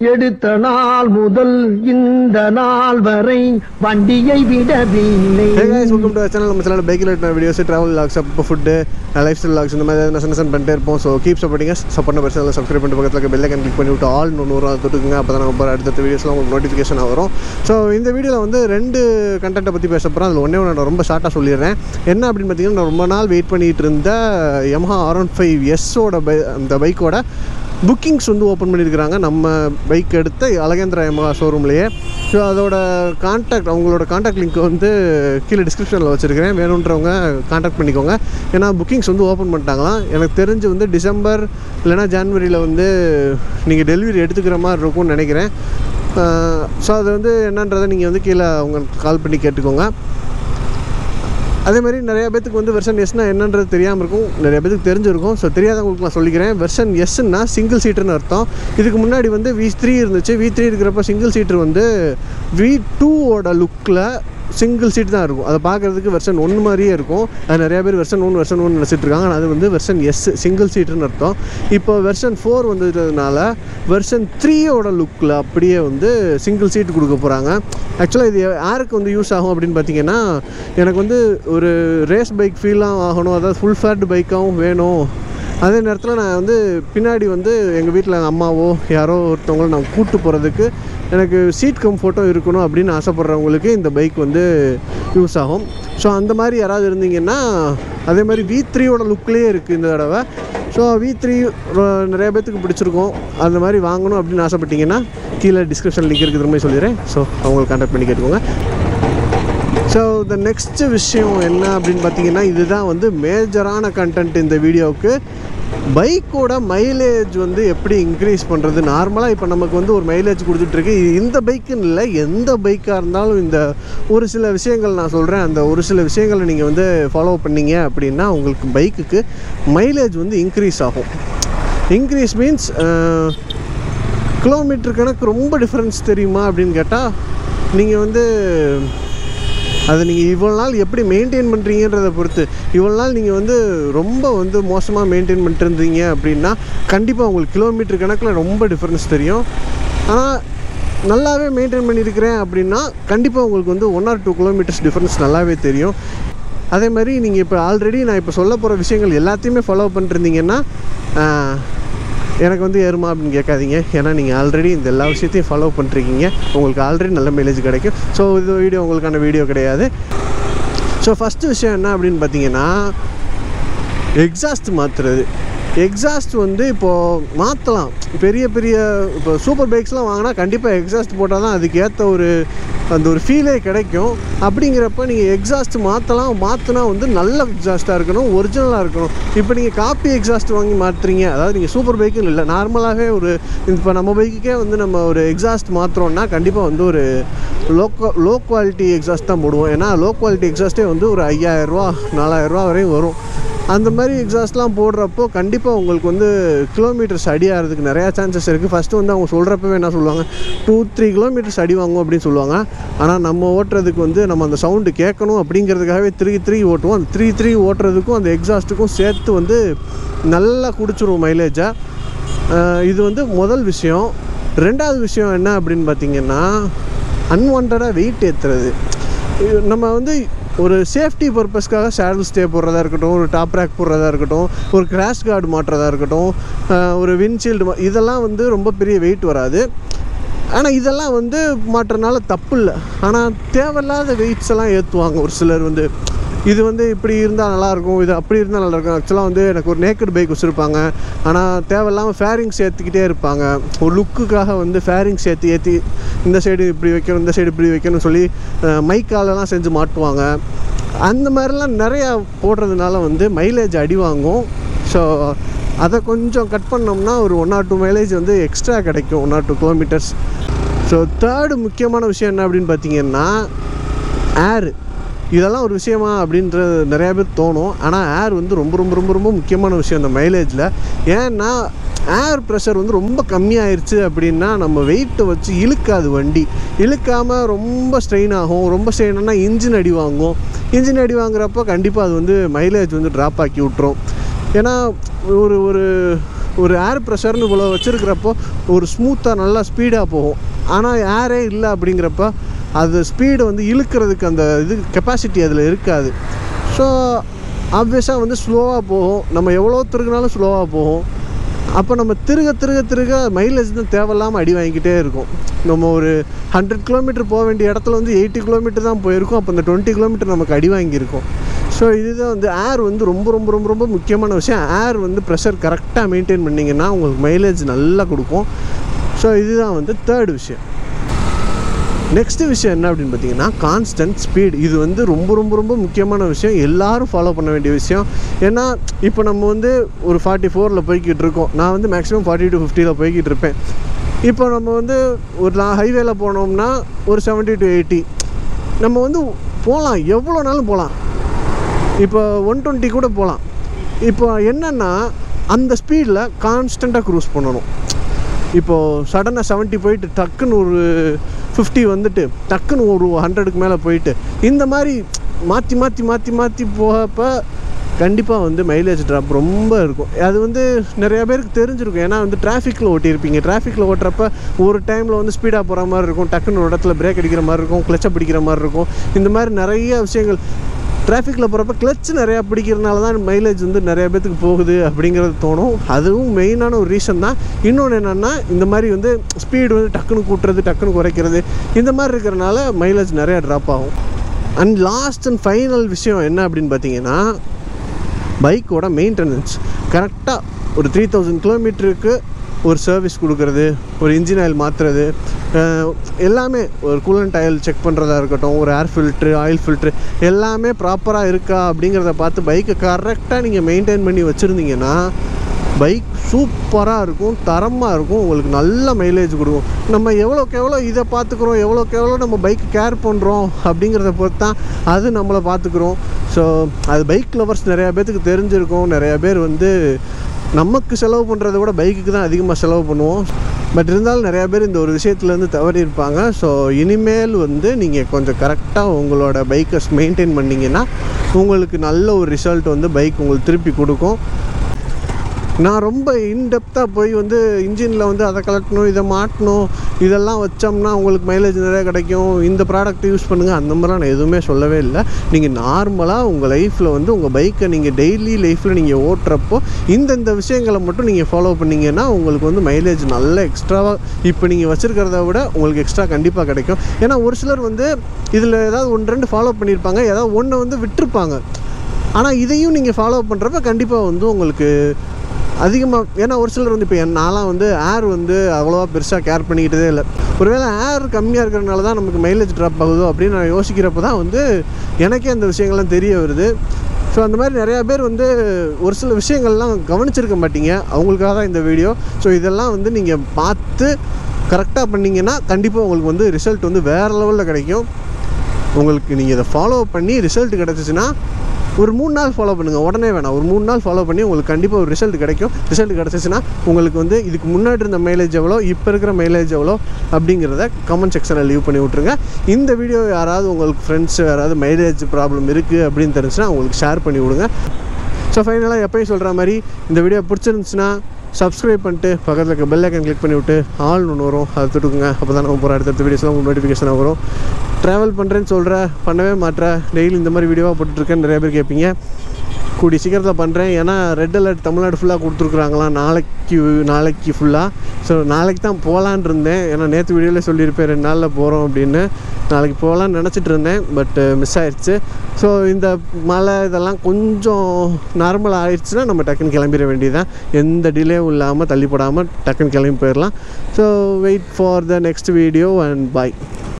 எடுத்த நாள் முதல் இந்த நாள் வரை வண்டியை விடவில்லை. வெல்கம் டு சேனல் நம்ம சேனல் பைக்கில் எடுத்த வீடியோஸ் ட்ராவல் லாக்ஸ் அப்போ ஃபுட்டு லைஃப் ஸ்டைல் லாக்ஸ் இந்த மாதிரி நசன் நசன் பண்ணிட்டே இருப்போம். ஸோ கீப் சப்போர்ட்டிங்க சப்போர்ட் பண்ண சேனல் சப்ஸ்கிரைப் பண்ணிட்டு பக்கத்தில் பெல் ஐக்கன் கிளிக் பண்ணி விட்டு ஆல் நூறு தொட்டுக்குங்க. அப்போ தான் நம்ம அடுத்த வீடியோஸ்லாம் உங்களுக்கு நோட்டிஃபிகேஷன் வரும். ஸோ இந்த வீடியோவில் வந்து ரெண்டு கண்டென்ட்டை பற்றி பேச போகிறோம் அதில் ஒன்றே ஒன்று நான் ரொம்ப ஷார்ட்டாக சொல்லிடுறேன். என்ன அப்படின்னு பார்த்தீங்கன்னா நான் ரொம்ப நாள் வெயிட் பண்ணிட்டு இருந்த எம்ஹா ஆர் ஒன் ஃபைவ் எஸ்ஸோட பை அந்த பைக்கோட புக்கிங்ஸ் வந்து ஓப்பன் பண்ணியிருக்கிறாங்க. நம்ம பைக் எடுத்த அலகேந்திர எம்மா ஷோரூம்லேயே ஸோ அதோட காண்டாக்ட் அவங்களோட காண்டாக்ட் லிங்க் வந்து கீழே டிஸ்கிரிப்ஷனில் வச்சுருக்கிறேன். வேணுன்றவங்க காண்டாக்ட் பண்ணிக்கோங்க. ஏன்னா புக்கிங்ஸ் வந்து ஓப்பன் பண்ணிட்டாங்களாம். எனக்கு தெரிஞ்சு வந்து டிசம்பர் இல்லைனா ஜான்வரியில் வந்து நீங்கள் டெலிவரி எடுத்துக்கிற மாதிரி இருக்கும்னு நினைக்கிறேன். ஸோ அது வந்து என்னன்றதை நீங்கள் வந்து கீழே அவங்க கால் பண்ணி கேட்டுக்கோங்க. அதே மாதிரி நிறைய பேத்துக்கு வந்து வெர்ஷன் எஸ்னா என்னன்றது தெரியாமல் இருக்கும். நிறைய பேத்துக்கு தெரிஞ்சிருக்கும். ஸோ தெரியாதவங்களுக்கு நான் சொல்லிக்கிறேன். வெர்ஷன் எஸ்ன்னா சிங்கிள் சீட்டுன்னு அர்த்தம். இதுக்கு முன்னாடி வந்து வி த்ரீ இருந்துச்சு. வி த்ரீ இருக்கிறப்ப சிங்கிள் சீட்டர் வந்து வி டூவோட லுக்கில் சிங்கிள் சீட் தான் இருக்கும். அதை பார்க்குறதுக்கு வெர்ஷன் ஒன்று மாதிரியே இருக்கும். அது நிறைய பேர் வெர்ஷன் ஒன் வெர்ஷன் ஒன்று நினச்சிட்டு இருக்காங்க. ஆனால் அது வந்து வெர்ஷன் எஸ் சிங்கிள் சீட்டுன்னு அர்த்தம். இப்போ வெர்ஷன் ஃபோர் வந்ததுனால வெர்ஷன் த்ரீயோட லுக்கில் அப்படியே வந்து சிங்கிள் சீட் கொடுக்க போகிறாங்க ஆக்சுவலாக இது யாருக்கு வந்து யூஸ் ஆகும் அப்படின்னு பார்த்தீங்கன்னா எனக்கு வந்து ஒரு ரேஸ் பைக் ஃபீலாக ஆகணும். அதாவது ஃபுல் ஃபேட் பைக்காகவும் வேணும். அதே நேரத்தில் நான் வந்து பின்னாடி வந்து எங்கள் வீட்டில் எங்கள் அம்மாவோ யாரோ ஒருத்தவங்களோ நான் கூப்பிட்டு போகிறதுக்கு எனக்கு சீட் கம்ஃபர்ட்டும் இருக்கணும் அப்படின்னு ஆசைப்பட்றவங்களுக்கு இந்த பைக் வந்து யூஸ் ஆகும். ஸோ அந்த மாதிரி யாராவது இருந்தீங்கன்னா அதே மாதிரி வி த்ரீயோட லுக்லேயே இருக்குது இந்த தடவை. ஸோ வி த்ரீ நிறைய பேத்துக்கு பிடிச்சிருக்கும். அந்த மாதிரி வாங்கணும் அப்படின்னு ஆசைப்பட்டீங்கன்னா கீழே டிஸ்கிரிப்ஷன் லிங்க் இருக்குது மாதிரி சொல்லிடுறேன். ஸோ அவங்களுக்கு கான்டாக்ட் பண்ணி கேட்டுக்கோங்க ஸோ த நெக்ஸ்ட் விஷயம் என்ன அப்படின்னு பார்த்தீங்கன்னா இதுதான் வந்து மேஜரான கண்டென்ட் இந்த வீடியோவுக்கு. பைக்கோட மைலேஜ் வந்து எப்படி இன்க்ரீஸ் பண்ணுறது நார்மலாக இப்போ நமக்கு வந்து ஒரு மைலேஜ் கொடுத்துட்ருக்கு. இந்த பைக்குன்னு இல்லை எந்த பைக்காக இருந்தாலும் இந்த ஒரு சில விஷயங்கள் நான் சொல்கிறேன் அந்த ஒரு சில விஷயங்களை நீங்கள் வந்து ஃபாலோ பண்ணீங்க அப்படின்னா உங்களுக்கு பைக்குக்கு மைலேஜ் வந்து இன்க்ரீஸ் ஆகும். இன்க்ரீஸ் மீன்ஸ் கிலோமீட்டர் கணக்கு ரொம்ப டிஃப்ரென்ஸ் தெரியுமா அப்படின்னு கேட்டால் நீங்கள் வந்து அதை நீங்கள் இவ்வளோ நாள் எப்படி மெயின்டைன் பண்ணுறீங்கன்றதை பொறுத்து இவ்வளோ நாள் நீங்கள் வந்து ரொம்ப வந்து மோசமாக மெயின்டைன் பண்ணிட்டு இருந்தீங்க அப்படின்னா கண்டிப்பாக உங்களுக்கு கிலோமீட்டர் கணக்கில் ரொம்ப டிஃப்ரென்ஸ் தெரியும். ஆனால் நல்லாவே மெயின்டைன் பண்ணியிருக்கிறேன் அப்படின்னா கண்டிப்பாக உங்களுக்கு வந்து one or two kilometres difference நல்லாவே தெரியும். அதே மாதிரி நீங்கள் இப்போ ஆல்ரெடி நான் இப்போ சொல்ல போகிற விஷயங்கள் எல்லாத்தையுமே ஃபாலோ பண்ணிருந்தீங்கன்னா எனக்கு வந்து ஏறுமா அப்படின்னு கேட்காதீங்க. ஏன்னா நீங்கள் ஆல்ரெடி இந்த எல்லா விஷயத்தையும் ஃபாலோ பண்ணிருக்கீங்க. உங்களுக்கு ஆல்ரெடி நல்ல மைலேஜ் கிடைக்கும். ஸோ இது வீடியோ உங்களுக்கான வீடியோ கிடையாது. ஸோ ஃபஸ்ட்டு விஷயம் என்ன அப்படின்னு பார்த்தீங்கன்னா எக்ஸாஸ்ட் மாற்றுறது எக்ஸாஸ்ட் வந்து இப்போது மாற்றலாம் பெரிய பெரிய இப்போ சூப்பர் பைக்ஸ்லாம் வாங்கினா கண்டிப்பாக எக்ஸாஸ்ட் போட்டால் தான் அதுக்கு ஏற்ற ஒரு அந்த ஒரு ஃபீலே கிடைக்கும். அப்படிங்கிறப்ப நீங்கள் எக்ஸாஸ்ட் மாற்றலாம் மாற்றினா வந்து நல்ல எக்ஸாஸ்ட்டாக இருக்கணும் ஒரிஜினலாக இருக்கணும். இப்போ நீங்கள் காப்பி எக்ஸாஸ்ட் வாங்கி மாற்றுறீங்க அதாவது நீங்கள் சூப்பர் பைக்குன்னு இல்லை நார்மலாகவே ஒரு இப்போ நம்ம பைக்குக்கே வந்து நம்ம ஒரு எக்ஸாஸ்ட் மாற்றுறோன்னா கண்டிப்பாக வந்து ஒரு லோ லோ குவாலிட்டி எக்ஸாஸ்ட் தான் போடுவோம். ஏன்னா லோ குவாலிட்டி எக்ஸாஸ்ட்டே வந்து ஒரு ஐயாயிரரூவா நாலாயிரரூவா வரையும் வரும். அந்த மாதிரி எக்ஸாஸ்ட்லாம் போடுறப்போ கண்டிப்பாக உங்களுக்கு வந்து கிலோமீட்டர்ஸ் அடி ஆகிறதுக்கு நிறையா சான்சஸ் இருக்குது ஃபஸ்ட்டு வந்து அவங்க சொல்கிறப்பவே என்ன சொல்லுவாங்க? டூ த்ரீ கிலோமீட்டர்ஸ் அடி வாங்கும் அப்படின்னு சொல்லுவாங்க. ஆனால் நம்ம ஓட்டுறதுக்கு வந்து நம்ம அந்த சவுண்டு கேட்கணும் அப்படிங்கிறதுக்காகவே த்ரீ த்ரீ ஓட்டுவோம். அந்த த்ரீ த்ரீ ஓட்டுறதுக்கும் அந்த எக்ஸாஸ்ட்டுக்கும் சேர்த்து வந்து நல்லா குடிச்சிருவோம் மைலேஜாக இது வந்து முதல் விஷயம். ரெண்டாவது விஷயம் என்ன அப்படின்னு பார்த்தீங்கன்னா அன்வான்டாக வெயிட் ஏற்றுறது நம்ம வந்து ஒரு சேஃப்டி பர்பஸ்க்காக சேடல் ஸ்டே போடுறதா இருக்கட்டும் ஒரு டாப் ரேக் போடுறதா இருக்கட்டும் ஒரு கிராஷ் கார்டு மாட்டுறதா இருக்கட்டும் ஒரு விண்ட்ஷீல்டு இதெல்லாம் வந்து ரொம்ப பெரிய வெயிட் வராது. ஆனால் இதெல்லாம் வந்து மாட்டுறதுனால தப்பு இல்லை. ஆனால் தேவையில்லாத வெயிட்ஸ் எல்லாம் ஏற்றுவாங்க ஒரு சிலர் வந்து இது வந்து இப்படி இருந்தால் நல்லாயிருக்கும் இது அப்படி இருந்தால் நல்லாயிருக்கும். ஆக்சுவலாக வந்து எனக்கு ஒரு நேக்கட் பைக் வச்சுருப்பாங்க. ஆனால் தேவையில்லாமல் ஃபேரிங் சேர்த்துக்கிட்டே இருப்பாங்க. ஒரு லுக்குக்காக வந்து ஃபேரிங் சேர்த்து ஏற்றி இந்த சைடு இப்படி வைக்கணும் இந்த சைடு இப்படி வைக்கணும்னு சொல்லி மைக்காலெலாம் செஞ்சு மாட்டுவாங்க. அந்த மாதிரிலாம் நிறையா போடுறதுனால வந்து மைலேஜ் அடி வாங்கும். ஸோ அதை கொஞ்சம் கட் பண்ணோம்னா ஒரு ஒன் ஆர் டூ மைலேஜ் வந்து எக்ஸ்ட்ரா கிடைக்கும் one or two kilometres so third முக்கியமான விஷயம் என்ன அப்படின்னு பார்த்தீங்கன்னா ஏர் இதெல்லாம் ஒரு விஷயமா அப்படின்றது நிறையா பேர் தோணும். ஆனால் ஏர் வந்து ரொம்ப ரொம்ப ரொம்ப ரொம்ப முக்கியமான விஷயம் அந்த மைலேஜில் ஏன்னா ஏர் ப்ரெஷர் வந்து ரொம்ப கம்மியாயிருச்சு அப்படின்னா நம்ம வெயிட்டை வச்சு இழுக்காது வண்டி. இழுக்காமல் ரொம்ப ஸ்ட்ரெயின் ஆகும். ரொம்ப ஸ்ட்ரெயின்னா இன்ஜின் அடி வாங்கும். இன்ஜின் அடி வாங்குறப்போ கண்டிப்பாக அது வந்து மைலேஜ் வந்து ட்ராப் ஆக்கி விட்டுரும். ஏன்னா ஒரு ஒரு ஒரு ஏர் ப்ரெஷர்னு இவ்வளோ வச்சுருக்கிறப்போ ஒரு ஸ்மூத்தாக நல்லா ஸ்பீடாக போகும். ஆனால் ஏரே இல்லை அப்படிங்கிறப்ப அது ஸ்பீடு வந்து இழுக்கிறதுக்கு அந்த இது கெப்பாசிட்டி அதில் இருக்காது. ஸோ ஆப்வியஸாக வந்து ஸ்லோவாக போகும். நம்ம எவ்வளோ திருகினாலும் ஸ்லோவாக போகும். அப்போ நம்ம திருக திருக திருக மைலேஜ் தான் தேவையில்லாமல் அடி வாங்கிக்கிட்டே இருக்கும். நம்ம ஒரு ஹண்ட்ரட் கிலோமீட்டர் போக வேண்டிய இடத்துல வந்து எயிட்டி கிலோமீட்டர் தான் போயிருக்கும். அப்போ இந்த டுவெண்ட்டி கிலோமீட்டர் நமக்கு அடி வாங்கியிருக்கும். ஸோ இதுதான் வந்து ஏர் வந்து ரொம்ப ரொம்ப ரொம்ப ரொம்ப முக்கியமான விஷயம். ஏர் வந்து ப்ரெஷர் கரெக்டாக மெயின்டைன் பண்ணிங்கன்னா உங்களுக்கு மைலேஜ் நல்லா கொடுக்கும். ஸோ இதுதான் வந்து தேர்ட் விஷயம். நெக்ஸ்ட்டு விஷயம் என்ன அப்படின்னு பார்த்தீங்கன்னா கான்ஸ்டன்ட் ஸ்பீட் இது வந்து ரொம்ப ரொம்ப ரொம்ப முக்கியமான விஷயம். எல்லாரும் ஃபாலோ பண்ண வேண்டிய விஷயம். ஏன்னா இப்போ நம்ம வந்து ஒரு ஃபார்ட்டி ஃபோரில் போய்கிட்டு இருக்கோம். நான் வந்து மேக்ஸிமம் ஃபார்ட்டி டு ஃபிஃப்டியில் போய்கிட்டு இருப்பேன். இப்போ நம்ம வந்து ஒரு ஹைவேல போனோம்னா ஒரு செவன்ட்டி டு எயிட்டி நம்ம வந்து போகலாம் எவ்வளோ நாளும் போகலாம் இப்போ ஒன் டுவெண்ட்டி கூட போகலாம் இப்போ என்னென்னா அந்த ஸ்பீடில் கான்ஸ்டண்ட்டாக க்ரூஸ் பண்ணணும். இப்போது சடனாக செவன்ட்டி போயிட்டு டக்குன்னு ஒரு ஃபிஃப்டி வந்துட்டு டக்குன்னு ஒரு ஹண்ட்ரடுக்கு மேலே போயிட்டு இந்த மாதிரி மாற்றி மாற்றி மாற்றி மாற்றி போகப்போ கண்டிப்பாக வந்து மைலேஜ் ட்ராப் ரொம்ப இருக்கும். அது வந்து நிறையா பேருக்கு தெரிஞ்சிருக்கும். ஏன்னா வந்து டிராஃபிக்கில் ஓட்டியிருப்பீங்க. டிராஃபிக்கில் ஓட்டுறப்ப ஒரு டைமில் வந்து ஸ்பீடாக போகிற மாதிரி இருக்கும். டக்குன்னு ஒரு இடத்துல பிரேக் அடிக்கிற மாதிரி இருக்கும். கிளச்சை பிடிக்கிற மாதிரி இருக்கும். இந்த மாதிரி நிறைய விஷயங்கள் டிராஃபிக்கில் போகிறப்ப கிளச் நிறையா பிடிக்கிறதுனால தான் மைலேஜ் வந்து நிறைய பேத்துக்கு போகுது அப்படிங்கிறது தோணும். அதுவும் மெயினான ஒரு ரீசன் தான். இன்னொன்று என்னென்னா இந்த மாதிரி வந்து ஸ்பீடு வந்து டக்குன்னு கூட்டுறது டக்குன்னு குறைக்கிறது இந்த மாதிரி இருக்கிறனால மைலேஜ் நிறையா ட்ராப் ஆகும். அண்ட் லாஸ்ட் அண்ட் ஃபைனல் விஷயம் என்ன அப்படின்னு பார்த்தீங்கன்னா பைக்கோட மெயின்டெனன்ஸ் கரெக்டாக ஒரு த்ரீ தௌசண்ட் கிலோமீட்டருக்கு ஒரு சர்வீஸ் கொடுக்குறது ஒரு இன்ஜின் ஆயில் மாற்றுறது எல்லாமே ஒரு கூலண்ட் ஆயில் செக் பண்ணுறதா இருக்கட்டும் ஒரு ஏர் ஃபில்ட்ரு ஆயில் ஃபில்ட்ரு எல்லாமே ப்ராப்பராக இருக்கா அப்படிங்கிறத பார்த்து பைக்கை கரெக்டாக நீங்கள் மெயின்டைன் பண்ணி வச்சுருந்தீங்கன்னா பைக் சூப்பராக இருக்கும் தரமாக இருக்கும் உங்களுக்கு நல்ல மைலேஜ் கொடுக்கும். நம்ம எவ்வளோக்கு எவ்வளோ இதை பார்த்துக்குறோம் எவ்வளோக்கு எவ்வளோ நம்ம பைக் கேர் பண்ணுறோம் அப்படிங்கிறத பொறுத்து தான் அது நம்மளை பார்த்துக்குறோம். ஸோ அது பைக் லவர்ஸ் நிறையா பேர்த்துக்கு தெரிஞ்சிருக்கும். நிறையா பேர் வந்து நமக்கு செலவு பண்ணுறத விட பைக்குக்கு தான் அதிகமாக செலவு பண்ணுவோம். பட் இருந்தாலும் நிறையா பேர் இந்த ஒரு விஷயத்துலேருந்து தவறி இருப்பாங்க. ஸோ இனிமேல் வந்து நீங்கள் கொஞ்சம் கரெக்டாக உங்களோட பைக்கை மெயின்டைன் பண்ணிங்கன்னா உங்களுக்கு நல்ல ஒரு ரிசல்ட் வந்து பைக் உங்களுக்கு திருப்பி கொடுக்கும். நான் ரொம்ப இன்டெப்த்தாக போய் வந்து இன்ஜினில் வந்து அதை கலட்டணும் இதை மாட்டணும் இதெல்லாம் வச்சோம்னா உங்களுக்கு மைலேஜ் நிறைய கிடைக்கும். இந்த ப்ராடக்ட் யூஸ் பண்ணுங்கள் அந்த மாதிரிலாம் நான் எதுவுமே சொல்லவே இல்லை. நீங்கள் நார்மலாக உங்கள் லைஃப்பில் வந்து உங்கள் பைக்கை நீங்கள் டெய்லி லைஃப்பில் நீங்கள் ஓட்டுறப்போ இந்தந்த விஷயங்களை மட்டும் நீங்கள் ஃபாலோ பண்ணிங்கன்னா உங்களுக்கு வந்து மைலேஜ் நல்ல எக்ஸ்ட்ராவாக இப்போ நீங்கள் வச்சுருக்கிறத விட உங்களுக்கு எக்ஸ்ட்ரா கண்டிப்பாக கிடைக்கும். ஏன்னா ஒரு சிலர் வந்து இதில் ஏதாவது ஒன்று ரெண்டு ஃபாலோ பண்ணியிருப்பாங்க ஏதாவது ஒன்று வந்து விட்டுருப்பாங்க. ஆனால் இதையும் நீங்கள் ஃபாலோ பண்ணுறப்ப கண்டிப்பாக வந்து உங்களுக்கு அதிகமாக ஏன்னா ஒரு சிலர் வந்து இப்போ என் நான்லாம் வந்து ஏர் வந்து அவ்வளோவா பெருசாக கேர் பண்ணிக்கிட்டதே இல்லை. ஒருவேளை ஏர் கம்மியாக இருக்கிறனால தான் நமக்கு மைலேஜ் ட்ராப் ஆகுதோ அப்படின்னு நான் யோசிக்கிறப்ப தான் வந்து எனக்கே அந்த விஷயங்கள்லாம் தெரிய வருது. ஸோ அந்த மாதிரி நிறையா பேர் வந்து ஒரு சில விஷயங்கள்லாம் கவனிச்சிருக்க மாட்டீங்க. அவங்களுக்காக தான் இந்த வீடியோ ஸோ இதெல்லாம் வந்து நீங்கள் பார்த்து கரெக்டாக பண்ணிங்கன்னா கண்டிப்பாக உங்களுக்கு வந்து ரிசல்ட் வந்து வேறு லெவலில் கிடைக்கும். உங்களுக்கு நீங்கள் இதை ஃபாலோ பண்ணி ரிசல்ட் கிடச்சிச்சின்னா ஒரு மூணு நாள் ஃபாலோ பண்ணுங்கள் உடனே வேணாம். ஒரு மூணு நாள் ஃபாலோ பண்ணி உங்களுக்கு கண்டிப்பாக ஒரு ரிசல்ட் கிடைக்கும். ரிசல்ட் கிடச்சிச்சின்னா உங்களுக்கு வந்து இதுக்கு முன்னாடி இருந்த மைலேஜ் எவ்வளோ இப்போ இருக்கிற மைலேஜ் எவ்வளோ அப்படிங்கிறத கமெண்ட் செக்ஷனில் லீவ் பண்ணி விட்ருங்க இந்த வீடியோ யாராவது உங்களுக்கு ஃப்ரெண்ட்ஸ் யாராவது மைலேஜ் ப்ராப்ளம் இருக்குது அப்படின்னு தெரிஞ்சுன்னா உங்களுக்கு ஷேர் பண்ணி விடுங்க. ஸோ ஃபைனலாக எப்பயும் சொல்கிற மாதிரி இந்த வீடியோ பிடிச்சிருந்துச்சுன்னா சப்ஸ்கிரைப் பண்ணிட்டு பக்கத்தில் இருக்க பெல் ஐக்கன் கிளிக் பண்ணி விட்டு ஆல் ஒன்று வரும் அதை தொட்டுக்குங்க. அப்போ தான் நம்ம போகிற அடுத்தடுத்த வீடியோஸ்லாம் உங்களுக்கு நோட்டிஃபிகேஷனாக வரும். ட்ராவல் பண்ணுறேன்னு சொல்கிற பண்ணவே மாட்டேன் டெய்லி இந்த மாதிரி வீடியோவாக போட்டுட்ருக்கேன் நிறைய பேர் கேட்பீங்க கூடி சீக்கிரத்தில் பண்ணுறேன் ஏன்னா ரெட் அலர்ட் தமிழ்நாடு ஃபுல்லாக கொடுத்துருக்குறாங்களாம். நாளைக்கு நாளைக்கு ஃபுல்லாக ஸோ நாளைக்கு தான் போகலான் இருந்தேன். ஏன்னா நேற்று வீடியோவில் சொல்லியிருப்பேன் ரெண்டு நாளில் போகிறோம் அப்படின்னு. நாளைக்கு போகலான்னு நினச்சிட்டு இருந்தேன் பட் மிஸ் uh, ஆயிடுச்சு ஸோ இந்த மழை இதெல்லாம் கொஞ்சம் நார்மல் ஆயிடுச்சுன்னா நம்ம டக்குன்னு கிளம்பிட வேண்டியதான் எந்த டிலேவும் இல்லாமல் தள்ளி போடாமல் டக்குன்னு கிளம்பி போயிடலாம். So wait for the next video and bye